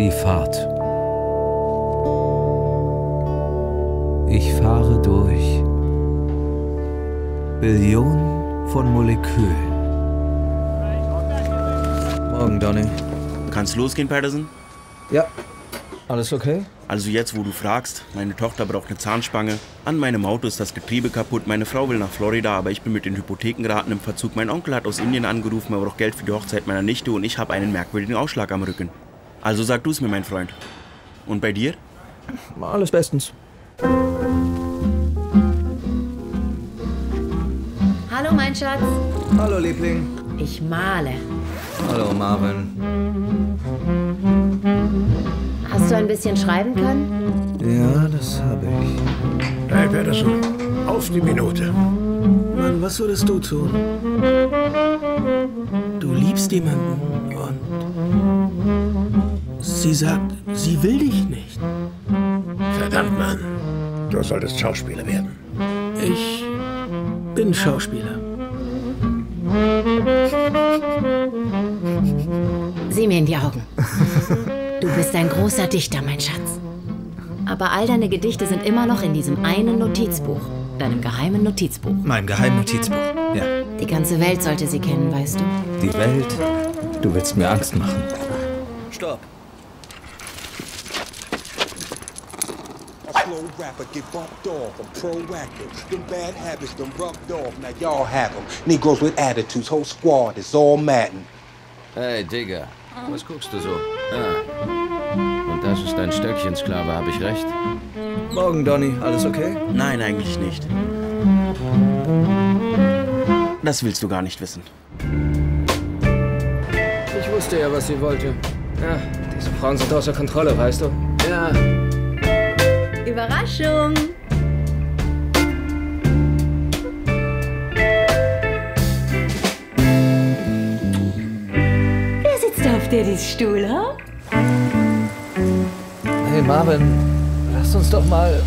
Die Fahrt. Ich fahre durch Billionen von Molekülen. Morgen, Donny. Kannst losgehen, Patterson? Ja. Alles okay? Also jetzt, wo du fragst, meine Tochter braucht eine Zahnspange, an meinem Auto ist das Getriebe kaputt, meine Frau will nach Florida, aber ich bin mit den Hypotheken geraten im Verzug. Mein Onkel hat aus Indien angerufen, er braucht Geld für die Hochzeit meiner Nichte und ich habe einen merkwürdigen Ausschlag am Rücken. Also sag du's mir, mein Freund. Und bei dir? Alles bestens. Hallo, mein Schatz. Hallo, Liebling. Ich male. Hallo, Marvin. Hast du ein bisschen schreiben können? Ja, das habe ich. Hey, Patterson, auf die Minute. Mann, was würdest du tun? Du liebst jemanden und sie sagt, sie will dich nicht. Verdammt, Mann. Du solltest Schauspieler werden. Ich bin Schauspieler. Sieh mir in die Augen. Du bist ein großer Dichter, mein Schatz. Aber all deine Gedichte sind immer noch in diesem einen Notizbuch. Deinem geheimen Notizbuch. Mein Geheimnotizbuch. Ja. Die ganze Welt sollte sie kennen, weißt du? Die Welt. Du willst mir Angst machen. Stopp. A slow rapper get bumped off. I'm proactive. Them bad habits done rubbed off. Now y'all have them. Negroes with attitudes, whole squad is all Madden. Hey, Digga, was guckst du so? Ah. Und das ist dein Stöckchen, Sklave, habe ich recht? Morgen, Donny. Alles okay? Nein, eigentlich nicht. Das willst du gar nicht wissen. Ich wusste ja, was sie wollte. Ja, diese Frauen sind außer Kontrolle, weißt du? Ja. Überraschung! Wer sitzt auf Daddys Stuhl, ha? Hey, Marvin. Lass uns doch mal